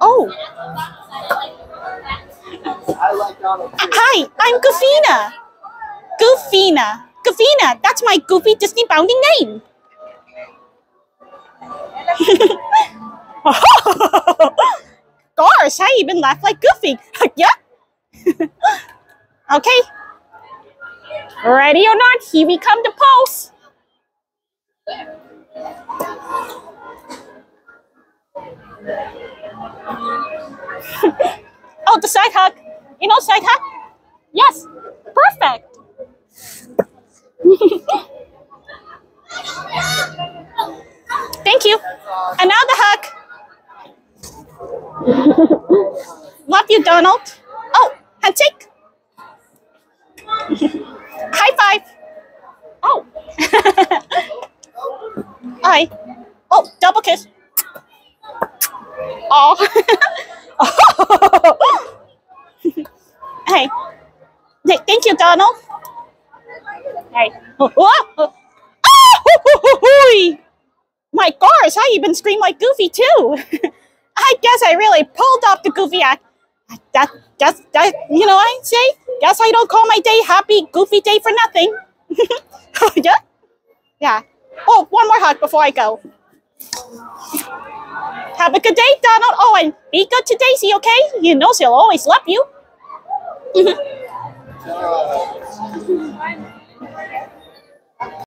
oh. Hi, I'm Goofina. Goofina. Goofina. That's my goofy Disney bounding name. Gosh, I even laugh like Goofy. yeah. okay. Ready or not, here we come to pose. Oh, the side hug. You know side hug? Yes. Perfect. Thank you. And now the hug. Love you, Donald. Oh, handshake. High five. Oh. Hi. Oh, double kiss. Oh. hey. Th- Thank you, Donald. Hey. Oh, oh, My gosh, I even scream like Goofy too. I guess I really pulled off the Goofy act. That, that's, that, you know I say? Guess I don't call my day Happy Goofy Day for nothing. yeah? Yeah. Oh, one more hug before I go. Have a good day, Donald. Oh, and be good to Daisy, okay? You know she'll always love you. Uh,